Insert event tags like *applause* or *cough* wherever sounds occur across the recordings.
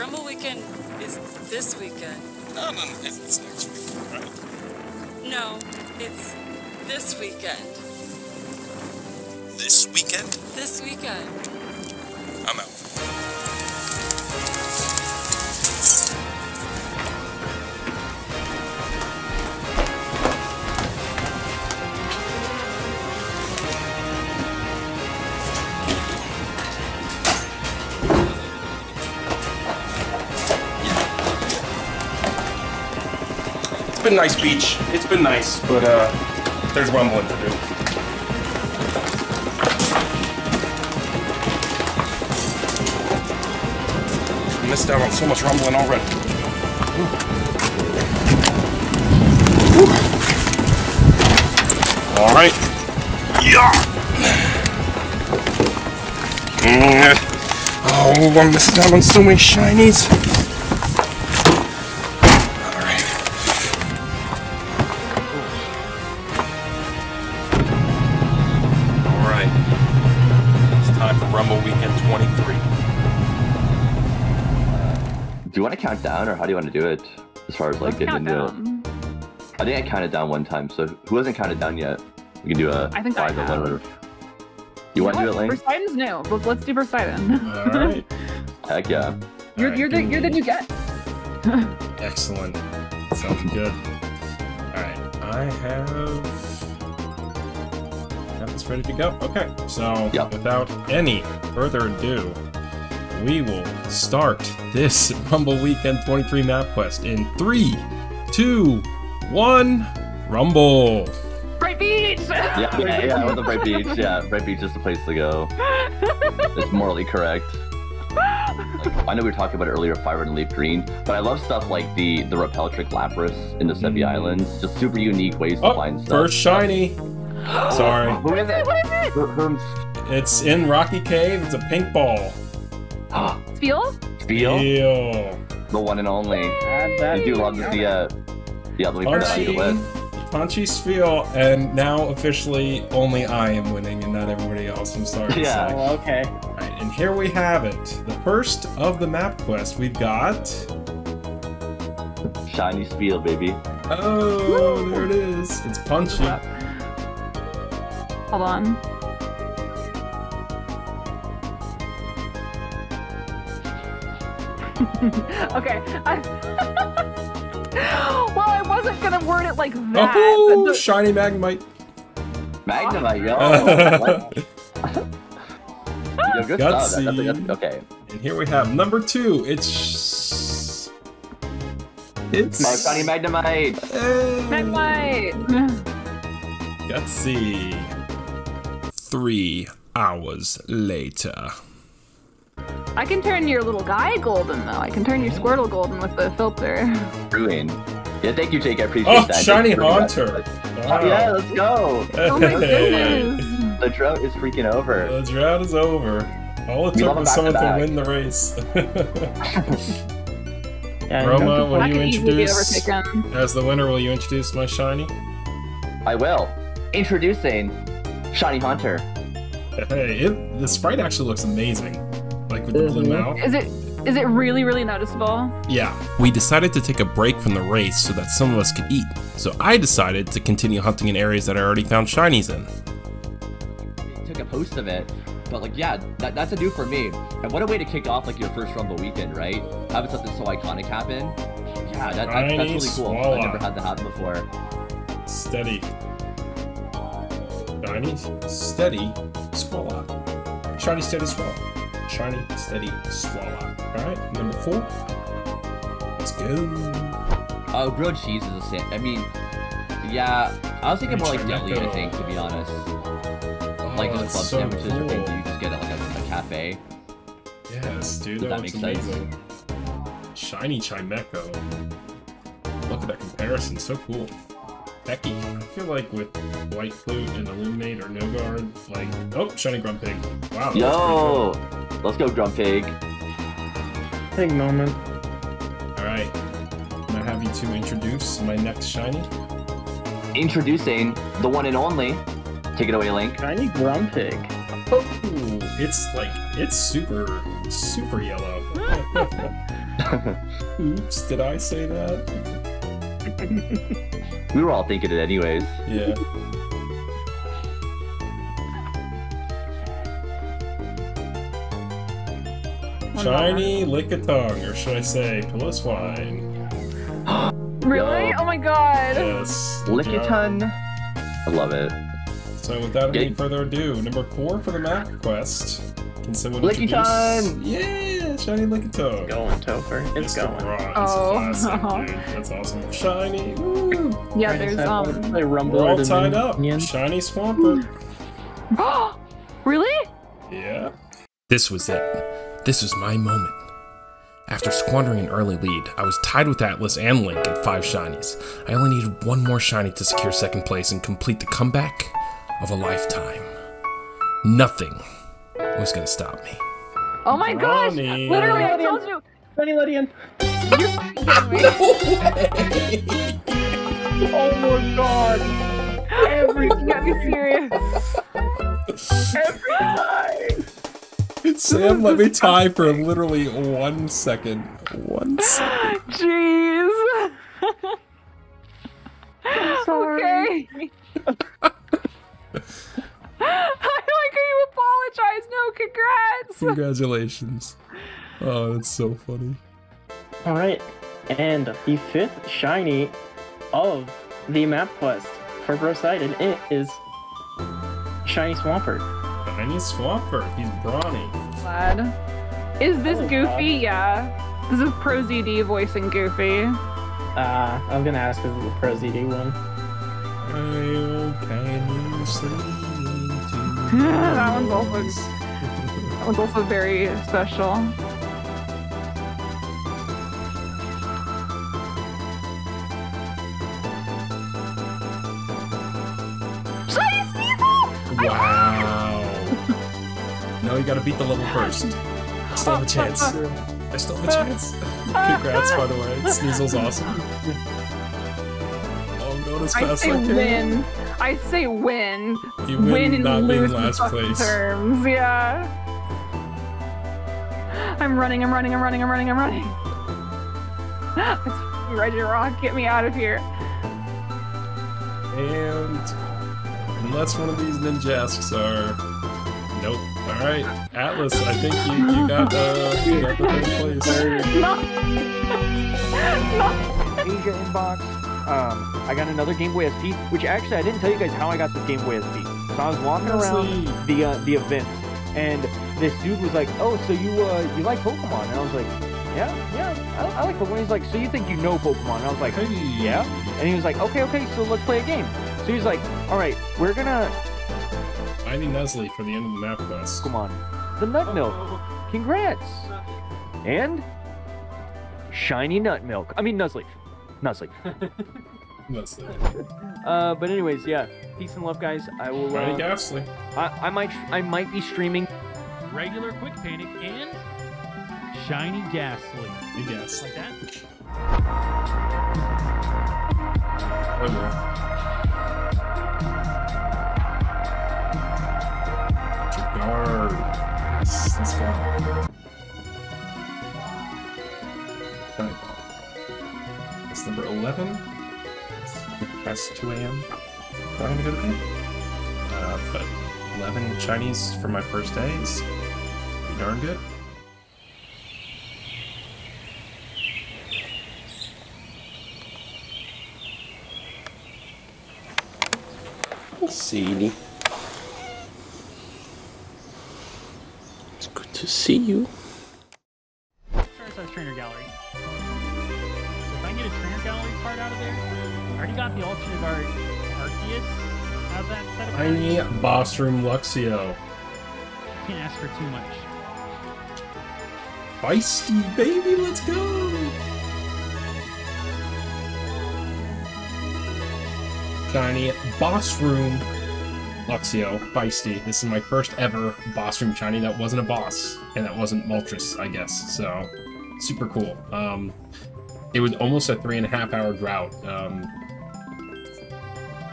Rumble Weekend is this weekend. No, no, no, it's, it's next weekend, right? No, it's this weekend. This weekend, This weekend. I'm out. Been nice, Beach. It's been nice, but uh, there's rumbling to do. I Missed out on so much rumbling already. All right. Yeah. Mm. Oh, I'm missing out on so many shinies. Count down, or how do you want to do it? As far as like Let's getting count into it. down. I think I counted down one time, so who hasn't counted down yet? We can do a I think I five or have. whatever. You want to do it, Lane? Poseidon's new. Let's, let's do Poseidon. All right. *laughs* Heck yeah. you're Alright, you're the you're the new guest. *laughs* Excellent. Sounds good. Alright, I have. Have this ready to go. Okay, so Yep. without any further ado, we will start this *laughs* Rumble Weekend 23 map quest in three, two, one, Rumble. Bright Beach. Yeah, yeah, yeah. With the Bright Beach, yeah, Bright Beach is the place to go. It's morally correct. Like, I know we were talking about it earlier, Fire and Leaf Green, but I love stuff like the the Repel Trick Lapras in the Sevii Mm. Islands. Just super unique ways to Oh, find stuff. first shiny. *gasps* Sorry. Who is it? What is it? It's in Rocky Cave. It's a pink ball. Feel? Spheal? Ew. The one and only. I do love to see uh yeah, let me put that the Punchy, list. Punchy Spheal, and now officially only I am winning and not everybody else. I'm sorry. Yeah. say. Oh, okay. Alright, and here we have it. The first of the map quest. We've got. Shiny Spheal, baby. Oh, there it is. It's Punchy. Hold on. *laughs* okay. *laughs* Well, I wasn't gonna word it like that. Oh, the- shiny Magnemite. Magnemite, yo. what? *laughs* yo, good stuff. That- that's- that's- okay. And here we have number two. It's. It's. Oh, shiny Magnemite. Eh, Magnemite. Let's. Three hours later. I can turn your little guy golden though. I can turn your Squirtle golden with the filter. Brewing. Yeah, thank you, Jake. I appreciate Oh, that. Thanks shiny for bringing that. Haunter. Oh, yeah, let's go. Oh my goodness. The drought is freaking over. The drought is over. All it We took was back to someone to win the race. *laughs* Yeah, Roma, will I you could introduce as the winner? Will you introduce my shiny? I will. Introducing Shiny Haunter. Hey, it, the sprite actually looks amazing. Like with the blue Mhm. mouth. Is it is it really really noticeable? Yeah. We decided to take a break from the race so that some of us could eat. So I decided to continue hunting in areas that I already found shinies in. I Took a post of it. But like, yeah, that, that's a do for me. And what a way to kick off like your first Rumble weekend, right? Having something so iconic happen. Yeah, that, that, that's really cool. Swellow. I've never had that happen before. Steady. Shiny, steady, Swellow. Shiny, steady, Swellow. Shiny, steady, Swellow. Alright, number four. Let's go. Oh, grilled cheese is a sin. I mean, yeah, I was thinking more like deli, I think, to be honest. Oh, like that's club so sandwiches or cool. things you just get at like a, a cafe. Yes, dude, that, that looks make sense? amazing. Shiny Chimecho. Look at that comparison, so cool. Becky, I feel like with White Flute and Illuminate or No Guard, like, oh, Shiny Grumpig. Wow. Yo! Let's go, Grumpig. Big moment. looks pretty. Alright, I'm gonna have you to introduce my next Shiny. Introducing the one and only. Take it away, Link. Shiny Grumpig. Ooh, it's like it's super super yellow. *laughs* Oops, did I say that? We were all thinking it anyways. Yeah. Shiny Lickitung, or should I say Piloswine? *gasps* Really? Yo. Oh my god. Yes. good job. Lickitung. I love it. So without any further ado, number four for the map quest. Can someone Lickitung! introduce? Yeah, Shiny Lickitung. Going, Topher. It's Mr. going. Bronze Oh. classic, *laughs* dude. That's awesome. Shiny. Woo. Yeah, Right, there's so um. Play Rumble We're all tied up. Minion. Shiny Swampert. *gasps* really? Yeah. This was it. This was my moment. After squandering an early lead, I was tied with Atlas and Link at 5 shinies. I only needed one more shiny to secure second place and complete the comeback of a lifetime. Nothing was gonna stop me. Oh my gosh! Literally, I told you. Shiny Lydian. You're *laughs* fucking kidding me. Oh my god. Every You gotta be serious. every time. Sam let me tie for *laughs* literally one second. One second. *laughs* Jeez. sorry. Okay. *laughs* I like how you apologize. No, congrats. Congratulations. Oh, that's so funny. All right, and the fifth shiny of the map quest for Bro and it is Shiny Swampert. Shiny Swampert. He's brawny. Glad. Is this Oh, Goofy? Yeah. This is ProZD voicing Goofy. Uh, I'm gonna ask this is the ProZD one. Oh, can you see *laughs* That one's also- That one's also very special. You gotta beat the level first. I still have a chance. I still have a chance. *laughs* Congrats, by the way. Sneasel's awesome. Oh, I'm going as fast say I can. win. I say win. You win, win in not being loose last fucking place. terms. Yeah. I'm running. I'm running. I'm running. I'm running. I'm running. *gasps* It's Regirock. Get me out of here. And unless one of these ninjasks are nope. All right, Atlas. I think you you got uh you got the third place. No. no. Asia inbox. Um, I got another Game Boy SP, which actually I didn't tell you guys how I got this Game Boy SP. So I was walking around the uh, the event, and this dude was like, "Oh, so you uh you like Pokemon?" And I was like, "Yeah, yeah, I, I like Pokemon." He's like, "So you think you know Pokemon?" And I was like. "Yeah." And he was like, "Okay, okay, so let's play a game." So he's like, "All right, we're gonna Finding Nestle for the end of the map quest. on, the Nut Milk. Congrats!" And shiny Nut Milk. I mean Nuzleaf. Nuzleaf. *laughs* Nestle. Uh, but anyways, yeah. Peace and love, guys. I will. Shiny Uh, Gastly. I, I might. I might be streaming. regular quick panic and shiny Gastly. You guess. Like that? Okay. That's 2 a.m. Am I gonna go to bed? Uh, but 11 Chinese for my first day is pretty darn good. Seedy. It's good to see you. Charizard's trainer gallery. Got the alternate art Arceus. How's that set up? Tiny Boss Room Luxio. Can't ask for too much. Feisty, baby, let's go! Shiny Boss Room Luxio, Feisty. This is my first ever Boss Room Shiny that wasn't a boss, and that wasn't Moltres, I guess. So, super cool. Um, it was almost a three and a half hour drought. Um,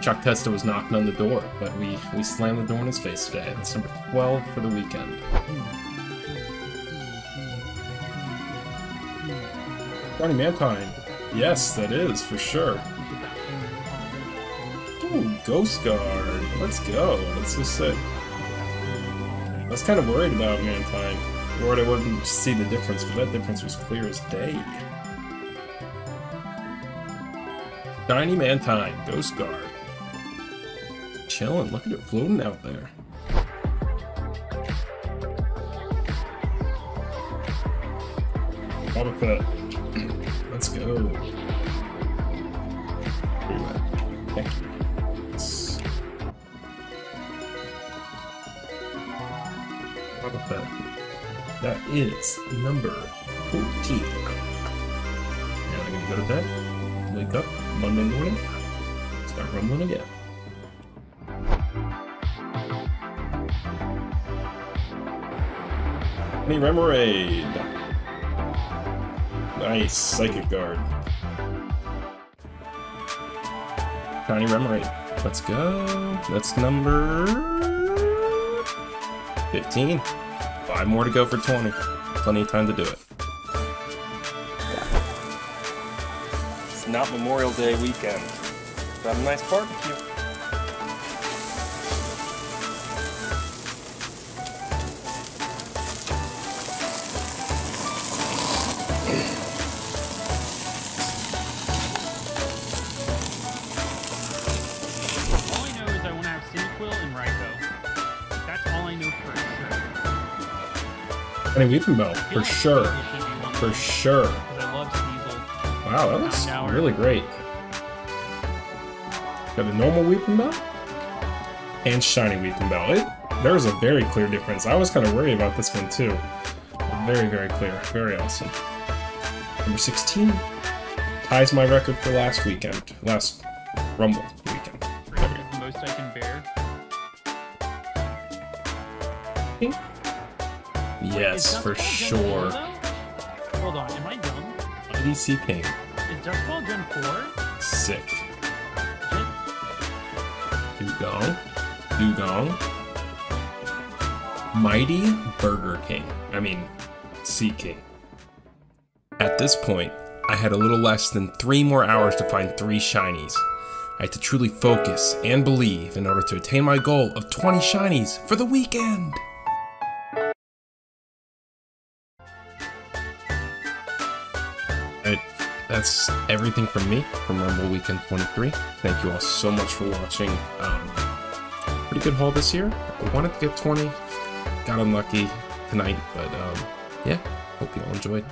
Chuck Testa was knocking on the door, but we, we slammed the door in his face today. That's number 12 for the weekend. Johnny Mantine. Yes, that is, for sure. Ooh, Ghost Guard. Let's go. Let's just say. I was kind of worried about Mantine. Worried I wouldn't see the difference, but that difference was clear as day. Shiny Mantine, Ghost Guard. Chilling, look at it floating out there. Boba Fett. Let's go. Where you at? Thank you. Yes. Boba Fett. That is number 14. And I'm gonna go to bed, wake up Monday morning, start rumbling again. Honey Remoraid. Nice, Psychic Guard. Tiny Remoraid. Let's go. That's number 15. Five more to go for 20. Plenty of time to do it. It's not Memorial Day weekend. Got a nice barbecue. Sure. Honey Weepinbell, for sure. For sure. Wow, that looks really great. Got a normal Weepinbell and shiny Weepinbell. It, there's a very clear difference. I was kind of worried about this one too. Very, very clear. Very awesome. Number 16 ties my record for last weekend. Last Rumble Yes, Is for Dust Ball Gen sure. 4? Hold on, am I dumb? IDC King. Is Dust Ball Gen 4? Sick. Gen- Dewgong. Dewgong. Mighty Burger King. I mean, Seaking. At this point, I had a little less than three more hours to find three shinies. I had to truly focus and believe in order to attain my goal of 20 shinies for the weekend. That's everything from me from Rumble Weekend 23. Thank you all so much for watching. Um, pretty good haul this year. I wanted to get 20, got unlucky tonight, but um, yeah, hope you all enjoyed.